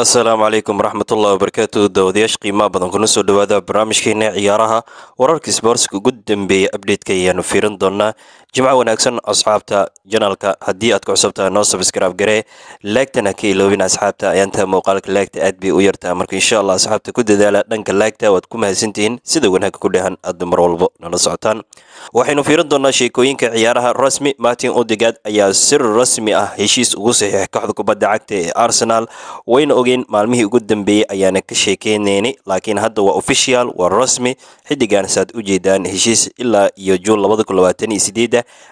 asalaamu calaykum waraxmatullahi wabarakaatu daawadayaasha qiimaha badan kuna soo dhawaada barnaamijkeena ciyaaraha wararka sboortska ugu dambeeya update-ka ayaanu fiirin doonaa jimco wanaagsan asxaabta janalka haddii aad ku cusubtahay noo sabskraib garee laagtana ka iloobin asxaabta. Ayaantaha muuqaalka laagta aad bay u yartaha marka insha allah asxaabta ku dadaala dhanka laagta waad ku mahadsantihiin sida wanaagga ku dhahan aada mar walbo nala socotaan. Waxaynu fiirin doonaa sheekooyinka ciyaaraha. Rasmi martin odegaad ayaa sir rasmi ah heshiis ugu saxiixay kooxda kubadda cagta ee arsenal wayna ogeen maalmihii ugu dambeeyey ayaana ka sheekeyneynay laakiin hadda waa official waa rasmi. Xidigan saad u jeedaan heshiis ilaa iyo juun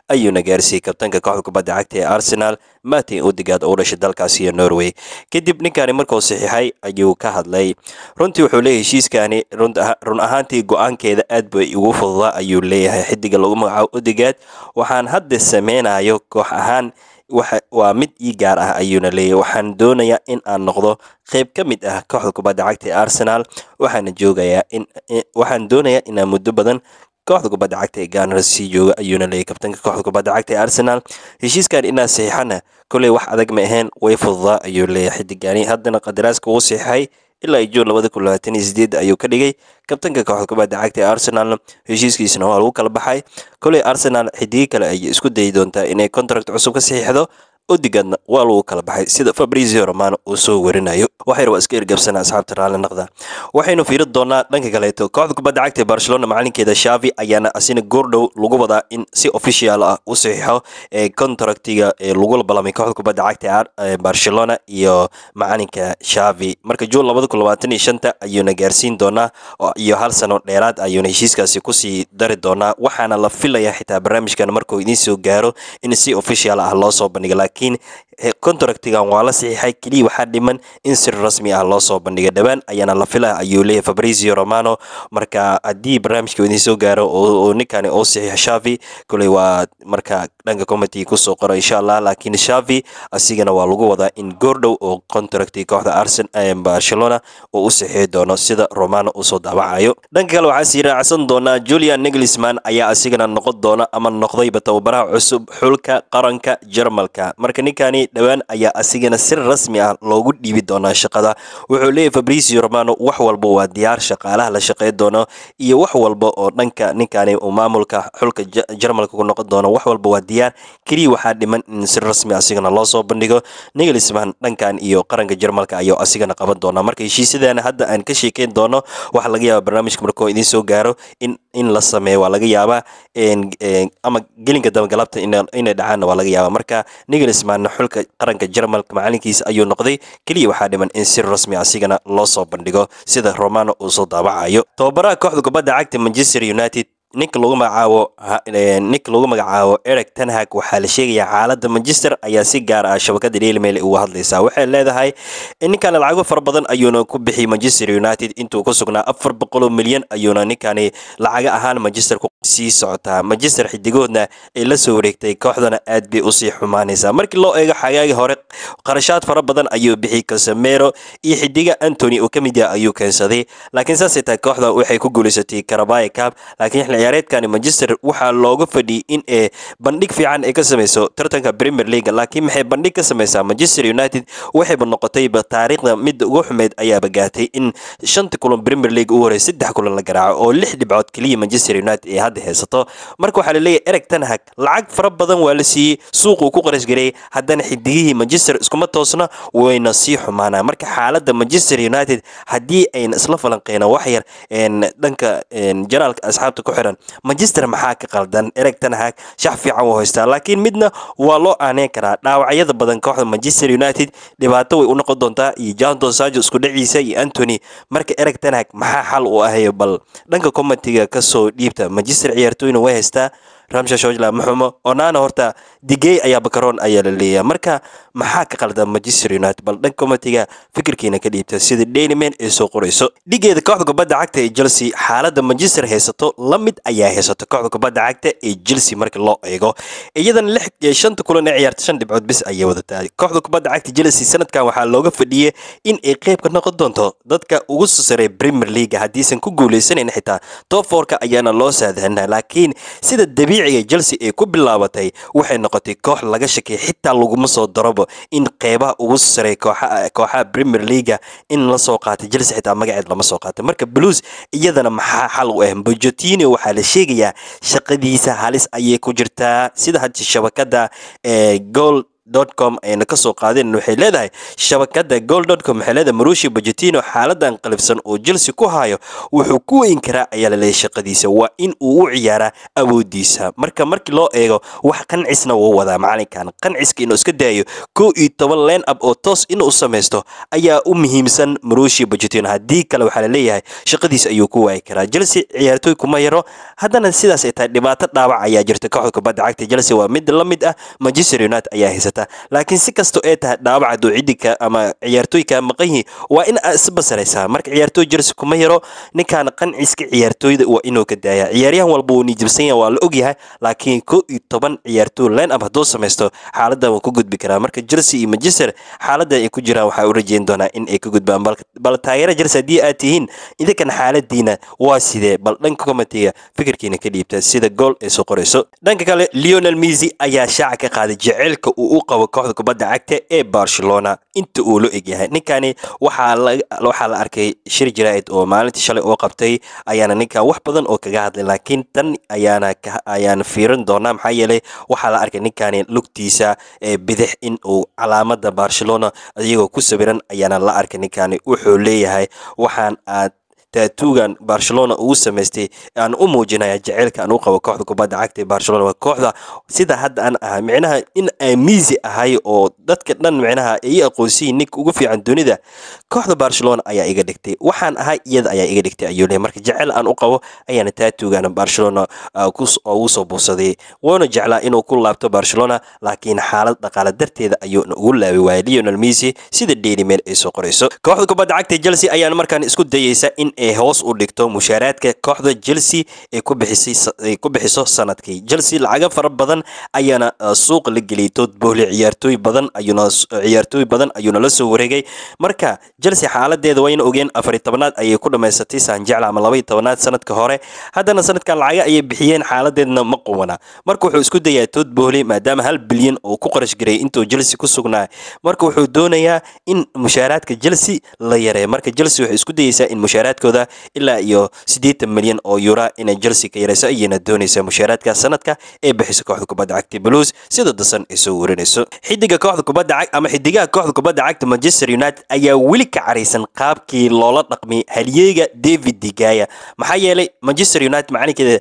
ayuuna gaarsiiyey kabtanka kooxda kubadda cagta ee arsenal martin odegaad oo u dhashay dalkaasi iyo norway. Kadib ninkaani markuu saxiixay ayuu ka hadlay runtii wuxuu leeyahay heshiiskaani run ahaantii go'aankeeda aad bay ugu fududaa ayuu leeyahay. Xidiga lagu magacaabo odegaad waxaan hadda sameynayo koox ahaan waa mid ii gaar ah ayuuna leeyahy waxaan doonayaa in aan noqdo qeyb ka mid ah kooxda kubadda cagta ee arsenal waxaana joogayaa waxaan doonayaa inaan muddo badan kooxda kubadda cagta ee ganar sii jooga ayuuna leeyahy kabtanka kooxda kubadda cagta ee arsenal. Heshiiskan inaa saxiixana koley wax adag ma ahayn way fududaa ayuu leeyahay xidigani haddana qadaraaska uu saxiixay ilaa juun labada kun labaatan iyo sideed ayuu ka dhigay. Kabtanka kooxda kubadda cagta ee arsenalna heshiiskiisana waa lagu kala baxay. Koley arsenal xidigii kale ayay isku dayi doontaa inay contract cusub ka saxiixdo odigaadna waa lagu kala baxay sida fabrizio romano uu soo warinayo. Waxayna waa iska ergabsana asxaabta raalli naqda waxaynu fiiri doonaa dhanka kaleeto kooxda kubadda cagta ee barcelona macalinkeeda shavi ayaana asina goordhow lagu wadaa in si official ah u saxiixo ee contractiga ee lagu ballamay kooxda kubadda cagta ee barcelona iyo macalinka shavi marka juun labada kun labaatan iyo shanta ayuuna gaarsiin doonaa iyo hal sano dheeraad ayuuna heshiiskaasi ku sii dari doonaa. Waxaana la filayaa xitaa barnaamijkan markuu idiin soo gaaro in si official ah loo soo bandhiga laakiin contractigan waa la saxiixay keliya waxaa dhiman in sir rasmi ah loo soo bandhiga dhowaan ayaana la filaa ayuu leeyahay fabrizio romano. Marka haddii barnaamijka idiin soo gaaro oo ninkani uu saxiixo shavi koley waa marka dhanka committee ku soo qoro insha allah laakiin shavi asigana waa lagu wadaa in goordhow oo contracti kooxda arsen barcelona uu u saxiixi doono sida romano uu soo dhanka kale waxaa sii raacsan doonaa julian niglisman ayaa asigana noqon doona ama noqdayba tababaraha cusub xulka qaranka jarmalka marka ninkani dhowaan ayaa asigana si rasmi ah loogu dhiibi doonaa shaqada. Wuxuu leeyahy fabrizio romano wax walba waa diyaar shaqaalaha la shaqey doono iyo wax walba oo dhanka ninkani uu maamulka xulka jarmalka ku noqon doono wax walba waa diyaar. Keliya waxaa dhiman in si rasmi asigana loo soo bandhigo. Niglisman dhankan iyo qaranka jarmalka ayuu asigana qaban doonaa. Marka heshiisyadana hadda aan ka sheekeyn doono waxaa laga yaaba barnaamijka markuu idiin soo gaaro in in la sameeyo waa laga yaabaa ama gelinka dabagalabta inay dhacaanna waa laga yaabaa. Marka niglismanna xulka qaranka jarmalka macalinkiisa ayuu noqday. Keliya waxaa dhiman in si rasmi asigana loo soo bandhigo sida romano uu soo daawacayo tababaraha kooxda kubadda cagta manchester united ninka lagu magacaabo ninka lagu magacaabo eric tenhag waxaa la sheegayaa xaaladda manchester ayaa si gaar ah shabakada daily mail uga hadlaysaa. Waxay leedahay ninkan lacago fara badan ayuuna ku bixiyay manchester united intuu ku sugnaa afar boqoloo milyan ayuuna ninkani lacaga ahaan manchester sii socotaa. Manchester xidigoodna ay la soo wareegtay kooxdana aad bay u sii xumaanaysaa. Markii loo eego xagaagii hore qarashaad fara badan ayuu bixiyey casemero iyo xidiga antony oo ka mid yaha ayuu keensaday. Laakiin saasay tahay kooxda waxay ku guulaysatay karabaya cab laakiin ciyaareedkani manchester waxaa looga fadhiyey in ee bandhig fiican ay ka sameyso tartanka premier league laakiin maxay bandhig ka sameysaa manchester united? Waxayba noqotayba taariikhda midda ugu xumeyd ayaaba gaartay in shanta kulan premier league u horey saddex kulan la garaaco oo lix dhibcood keliya manchester united ay hadda haysato. Marka waxaa la leeyahay ereg tanhag lacag fara badan waa la siiyey suuquu ku qarashgareeyey haddana xidigihii manchester iskuma toosna wayna sii xumaanaa. Marka xaaladda manchester united haddii ayna isla falanqeyna wax yar dhanka janaalka asxaabta ku xiran manchester maxaa ka qaldan? Ereg tanhag shax fiican wuu haystaa. Laakiin midna waa loo aaneyn karaa. Dhaawacyada badan kooxda manchester united dhibaato way u noqon doontaa iyo janton sajo isku dhaciisa iyo antony marka ereg tanhag maxaa xal u ahayo bal? Dhanka commentiga ka soo dhiibta manchester ciyaartooyna way haystaa ramsha shojla maxumo onana horta digey ayaa bakaroon ayaa la leeyahay. Marka maxaa ka qaldan manchester united? Bal dhan comitiga fikirkiina ka dhiibta sida dailyman ay soo qorayso. Dhigeeda kooxda kubadda cagta ee chelsea xaaladda manchester haysato la mid ayaa haysato kooxda kubadda cagta ee chelsea marka loo eego. Iyadana shanta kulan ee ciyaarta shan dhibcood bis ayay wadataa kooxda kubadda cagta chelsea sanadkan waxaa looga fadhiyey in ay qayb ka noqon doonto dadka ugu sasareeya premier league. Haddiisan ku guuleysanan xitaa top forka ayaana loo saadahanaa laakiin sida dabiici dabiiciga chelsea ay ku bilaabatay waxay noqotay koox laga shakiyay xitaa laguma soo darobo in qeybaha ugu kooxa kooxaha premier leaga in la soo qaatay chelsea xitaa magaceed lama soo qaatay. Marka blues iyadana maxaa xal u ah bojotino waxaa la sheegayaa shaqadiisa halis ayay ku jirtaa. Sida hadda shabakada ee gool com ayna ka soo qaadeen waxay leedahay shabakada gool com waxay leedahay marushi bojotino xaaladan qalifsan oo chelsea ku hayo wuxuu ku weyn karaa ayaa la leeyahay shaqadiisa. Waa in uu u ciyaaraa awoodiisa. Marka markii loo eego wax qancisna wuu wadaa. Macalinkan qanciska inuu iska daayo kow iyo toban line up oo toos inuu samaysto ayaa u muhiimsan marushi bojotino haddii kale waxaa la leeyahay shaqadiisa ayuu ku waayi karaa. Chelsea ciyaartooy kuma yaro. Haddana sidaas ay tahay dhibaato dhaawac ayaa jirta kooxda kubadda cagta. Chelsea waa mid la mid ah. Manchester united ayaa haysata laakiin si kastoo ay tahay dhaawac hadduu ciddiga ama ciyaartooy kaa maqan yihi waa in aad isbasaraysaa marka ciyaartooy chelsea kuma yaro ninkaan qanciska ciyaartooyda waa inuu ka daaya. Ciyaaryahan walba wuu nijibsan yahay waa la ogyahay. Laakiin kow iyo toban ciyaartooy line up hadduu samaysto xaaladan wuu ku gudbi karaa. Marka chelsea iyo manchester xaaladan ay ku jiraan waxaa u rajeyn doonaa in ay ka gudbaan. Bal taageera chelsea haddii aad tihiin idinkan xaaladiina waa sidee? Bal dhanka komitiga fikirkiina ka dhiibta sida gool ay soo qorayso. Dhanka kale leonel messi ayaa shaaca ka qaaday jaceylka uu u qabo kooxda kubadda cagta ee barcelona. Inta uu la egyahay ninkani waxaa la arkay shir jaraa'id oo maalintii shalay oo qabtay ayaana ninkan wax badan oo kaga hadlay laakiin tan ayaana fiirin doonaa maxaa yeelay waxaa la arkay ninkani lugtiisa bidix in uu calaamada barcelona iyagoo ku sawiran ayaana la arkay ninkani wuxuu leeyahay waxaan aad taatuugan barcelona ugu samaystay aan u muujinaya jaceylka aan u qabo kooxda kubadda cagta ee barcelona waa kooxda sida hadda aan ahay micnaha in aan miisi ahay oo dadka dhan micnaha ay aqoonsiyin ninka ugu fiican dunida kooxda barcelona ayaa iga dhigtay. Waxaan ahay iyada ayaa iga dhigtay ayuu leeyahay. Marka jaceyl aan u qabo ayaana taatuugan barcelona ugu soo buusaday. Wuuna jeclaa inuu ku laabto barcelona laakiin xaalad dhaqaale darteeda ayuuna ugu laabi waayay lionel messi sida daily ay soo qorayso. Kooxda kubadda cagta chelsea ayaana markaan isku dayeysa in ay hoos u dhigto mushaaraadka kooxda chelsea ay ku bixiso sannadkii. Chelsea lacaga fara badan ayaana suuq la geliyay tood bohle ciyaartooy badan ayuuna ciyaartooy badan ayuuna la soo wareegay. Marka chelsea xaaladeeda wayna ogeen afari tobanaad ayay ku dhamaysatay saanjecla ama labaiyo tobanaad sanadka hore. Haddana sanadkan lacaga ayay bixiyeen xaaladeedna ma quwana. Marka wuxuu isku dayaa tood bohle maadaama hal bilyan oo ku qarash garay intuu chelsea ku sugnaa. Marka wuxuu doonayaa in mushaaraadka chelsea la yareeyo. Marka chelsea waxay isku dayeysaa in mushaaraadka ilaa iyo siddeetan milyan oo yura inay chelsea ka yarayso ayayna doonaysaa mushaaraadka sanadka ee bixisa kooxda kubadda cagta blues sida dasan ay soo warinayso. Xidiga kooxda kubadda cag ama xidigaha kooxda kubadda cagta manchester united ayaa weli ka caraysan qaabkii loola dhaqmay halyeega david digaya maxaa yeelay manchester united macalinkeeda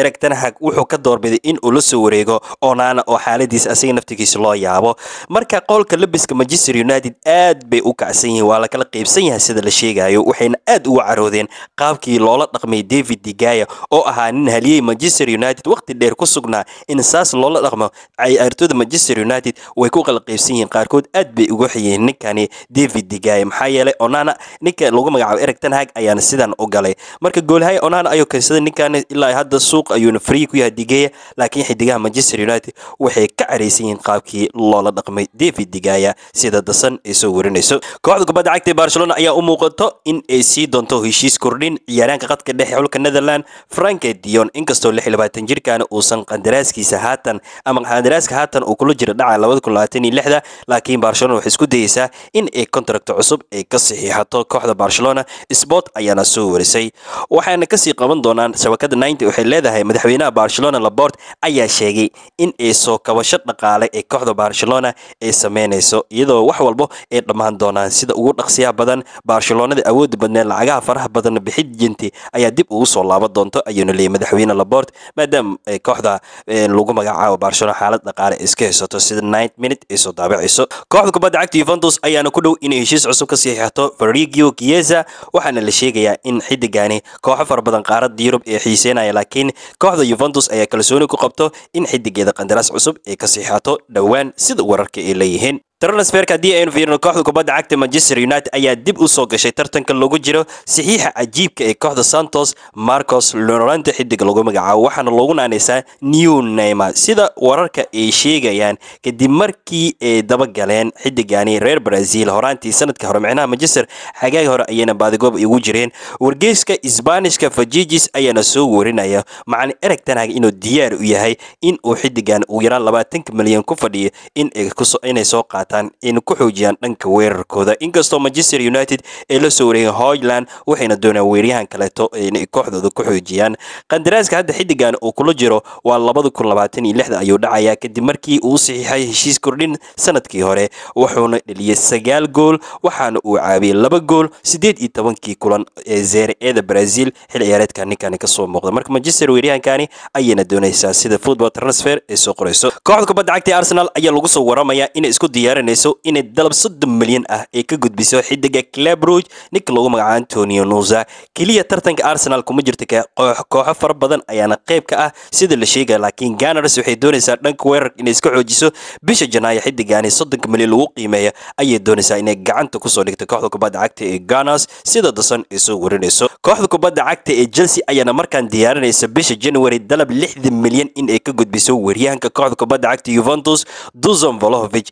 ereg tanhag wuxuu ka doorbiday in uu la soo wareego onana oo xaaladiisa asaga naftigiisa loo yaabo. Marka qolka labiska manchester united aad bay u kacsan yihiin waa la kala qaybsan yahay sida la sheegayo waxayna aad uga caroodeen qaabkii loola dhaqmay david digaya oo ahaa nin haliyey manchester united waqti dheer ku sugnaa. In saas loola dhaqmo ciyaartooyda manchester united way ku kala qaybsan yihiin. Qaarkood aad bay uga xiyeen ninkani david digaya maxaa yeelay onana ninka lagu magacaabo ereg tanhag ayaana sidan u galay. Marka goolhay onana ayuu keensaday ninkani ilaa hadda suuq ayuuna free ku yahay digaya laakiin xidigaha manchester united waxay ka caraysan yihiin qaabkii loola dhaqmay david digaya sida dasan ay soo warinayso. Kooxda kubadda cagta barcelona ayaa u muuqato in ay sii doonto heshiis kordhin ciyaaraanka qadka dhexe xulka netherland franke dion inkastoo lix labaatan jirkaana uusan qandaraaskiisa haatan ama qandaraaska haatan uu kula jira dhaca labada kun labaatan iyo lixda laakiin barcelona waxay isku dayeysaa in ay kontrakto cusub ay ka saxiixato kooxda barcelona. Sport ayaana soo warisay. Waxaana ka sii qaban doonaan shabakada ninety waxay leedahay madaxweynaha barcelona labort ayaa sheegay in ay soo kabasho dhaqaale ee kooxda barcelona ay sameynayso iyadoo wax walbo ay dhammaan doonaan sida ugu dhaqsiyaha badan barcelonada awoodda badneed lacagaha faraha badan bixid jinti ayaa dib ugu soo laaban doonto ayuuna leeyay madaxweyne labort maadaama kooxda lagu magacaabo barcelona xaalad dhaqaale iska haysato sida ninth minute ay soo daabacayso kooxda kubadda cagta yuventus ayaana ku dhow inay heshiis cusub ka saxiixato farigio kiesa waxaana la sheegayaa in xidigani kooxo fara badan qaaradda yurub ee xiiseynaya laakiin kooxda yuventus ayaa kalsooni ku qabto in xidigeeda qandaraas cusub ay ka saxiixato dhowaan sida wararka ay leeyihiin transferka haddii aynu fiirino kooxda kubadda cagta manchester united ayaa dib u soo gashay tartanka lagu jiro saxiixa cajiibka ee kooxda santos marcos lorante xidig lagu magacaabo waxaana loogu naanaysaa new neymar. Sida wararka ay sheegayaan kadib markii ay dabagaleen xidigani reer brazil horaantii sanadka hore micnaha manchester xagaagi hore ayayna baadigoob igu jireen. Wargeyska isbaanishka fajijis ayaana soo warinaya. Macalin ereg tanhag inuu diyaar u yahay in uu xidigan uu yaraan labaatanka milyan ku fadhiyo inay soo qaataan in ku xoojiyaan dhanka weerarkooda. Inkastoo manchester united ay la soo wareegeen hoyland waxayna doonaan weeryahan kaleeto inay kooxdooda ku xoojiyaan. Qandaraaska hadda xidigan uu kula jiro waa labada kun labaatan iyo lixda ayuu dhacayaa kadib markii uu saxiixay heshiis kordhin sannadkii hore wuxuuna dheliyey sagaal gool waxaana uu caabiyey laba gool siddeed iyo tobankii kulan ee zeere-eeda brazil. Xil ciyaareedka ninkani ka soo muuqda. Marka manchester weeryahankani ayayna doonaysaa sida football transfer ay soo qorayso. Kooxda kubadda cagta arsenal ayaa lagu soo waramayaa inay isku diyaarinayso inay dalab soddon milyan ah ay ka gudbiso xidiga club rouge ninka lagu magacaabo antonio nusa keliya tartanka arsenal kuma jirta kooxo fara badan ayaana qayb ka ah sida la sheegaya laakiin ganars waxay doonaysaa dhanka weerarka inay iska xoojiso bisha janaayo xidigaani soddonka milyan lagu qiimeeya ayay doonaysaa inay gacanta ku soo dhigta kooxda kubadda cagta ee ganas sida dasan ay soo warinayso. Kooxda kubadda cagta ee chelsea ayaana markaan diyaarinaysa bisha january dalab lixdan milyan in ay ka gudbiso weeryahanka kooxda kubadda cagta yuventus duzon volovic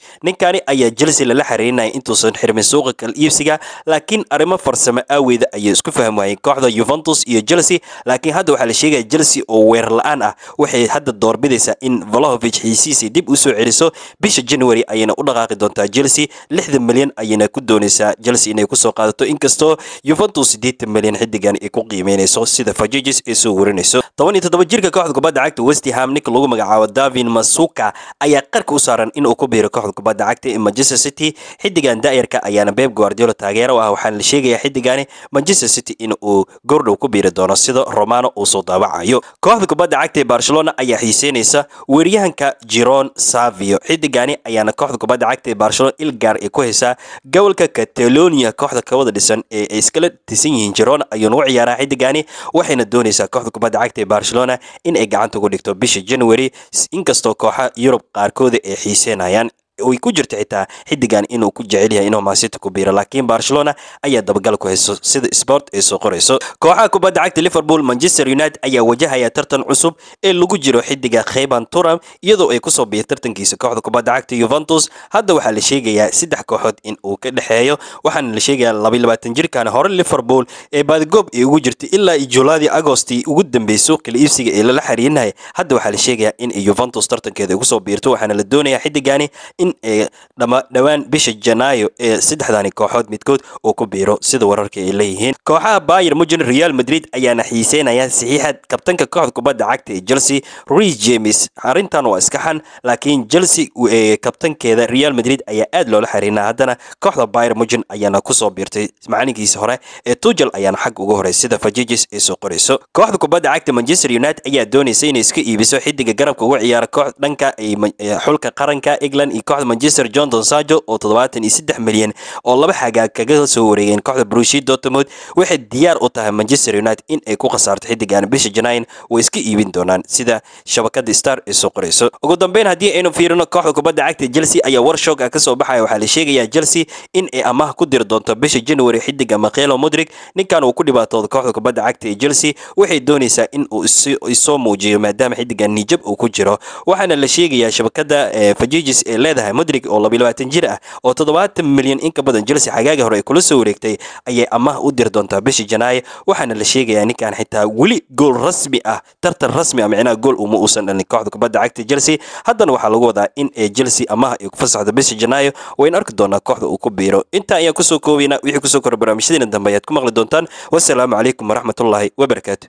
ninkani ayaa chelsea lala xiriirinaya intuusan xirmin suuqa kal iibsiga laakiin arrimo farsamo aaweeda ayay isku fahmi kooxda yuventus iyo chelsea laakiin hadda waxaa la sheegaya chelsea oo weerar la'aan ah. Waxay hadda doorbidaysaa in volovic xiisiisii dib u soo celiso. Bisha january ayayna u dhaqaaqi doontaa chelsea lixdan milyan ayayna ku doonaysaa chelsea inay ku soo qaadato. Inkastoo yuventus siddeetan milyan xidigan ay ku qiimeynayso sida fajijis ay soo warinayso. Toban iyo toddoba jirka kooxda kubadda cagta westham ninka lagu magacaabo davin masuka ayaa qarka u saaran inuu ku biiro kooxda kubadda cagta ee manchester city. Xidigan daayarka ayaana beb guardiola taageero u ah waxaana la sheegayaa xidigani manchester city in uu ku biiri doono sida romano uu soo daawacayo kooxda kubadda cagta barcelona ayaa xiiseynaysa weeryahanka jiron savio xidigani ayaana kooxda kubadda cagta barcelona ilgaar ay ku haysaa gobolka catalonia. Kooxda kawada dhisan ee ay iskala tisan yihiin jiron ayuu nagu ciyaaraa xidigani waxayna doonaysaa kooxda kubadda cagta ee barcelona in ay gacanta ugu dhigto bisha january. Inkastoo kooxa yurub qaarkooda ay xiiseynayaan way ku jirta xitaa xidigan inuu ku jecel yahay inuu maasita ku biiro laakiin barcelona ayaa dabagal ku hayso sida sport ay soo qorayso. Kooxaha kubadda cagta liverpool manchester united ayaa wajahaya tartan cusub ee lagu jiro xidiga khayban turam iyadoo ay ku soo biir tartankiisa kooxda kubadda cagta yuventus hadda waxaa la sheegayaa saddex kooxood in uu ka dhexeeyo waxaana la sheegayaa labaiy labaatan jirkan hore liverpool ee baadigoob ay ugu jirtay ilaa iyo juulaadii ugu dambeyso kala iibsiga ee lala xiriirinaya hadda waxaa la sheegayaa in yuventus tartankeeda ay ku soo biirto waxaana la doonayaa xidigani in ee dhowaan bisha janaayo ee saddexdani kooxood midkood uu ku biiro sida wararka ay leeyihiin. Kooxaha bayer mugen real madrid ayaana xiiseynaya saxiixa kabtanka kooxda kubadda cagta ee chelsea rhys james. Arrintan waa iska xan laakiin chelsea kabtankeeda real madrid ayaa aad loola xiriirina haddana kooxda bayer mugen ayaana ku soo biirtay macalinkiisa hore ee tugel ayaana xag uga horay sida fajijis ay soo qorayso. Kooxda kubadda cagta manchester united ayaa doonaysa inay iska iibiso xidiga garabka uga ciyaara koox dhanka xulka qaranka england iyo kooxda manchester johnson sajo oo toddobaatan iyo saddex milyan oo laba xagaag kaga soo wareegeen kooxda brushi dortmund waxay diyaar u tahay manchester united in ay ku khasaarto xidigan bisha janaayin way iska iibin doonaan sida shabakada star ay soo qorayso. Ugu dambeyn haddii aynu fiirino kooxda kubadda cagta chelsea ayaa war ah ka soo baxaya. Waxaa la sheegayaa chelsea in ay amaah ku diri doonto bisha january xidiga makhelo mudrig ninkan uu ku dhibaatooda kooxda kubadda cagta ee chelsea waxay doonaysaa in uu isoo muujiyo maadaama xidigan nijab uu ku jiro. Waxaana la sheegayaa shabakada fajijis ee leedahay mudrig oo labiy labaatan jir ah oo toddobaatan milyan in ka badan chelsea xagaagii hore ay kula soo wareegtay ayay amaah u diri doontaa bisha janaayo waxaana la sheegayaa ninkan xitaa weli gool rasmi ah tartan rasmi ah micnaha gool uma uusan dhalin kooxda kubadda cagta chelsea. Haddana waxaa lagu wadaa in ay chelsea amaah ay ku fasaxdo bisha janaayo wayna arki doonaa kooxda uu ku biiro. Intaa ayaan ku soo koobaynaa wixii ku soo kora barnaamijyadeena dambe ayaad ku maqli doontaan. Wasalaamu calaykum waraxmatullaahi wabarakaatu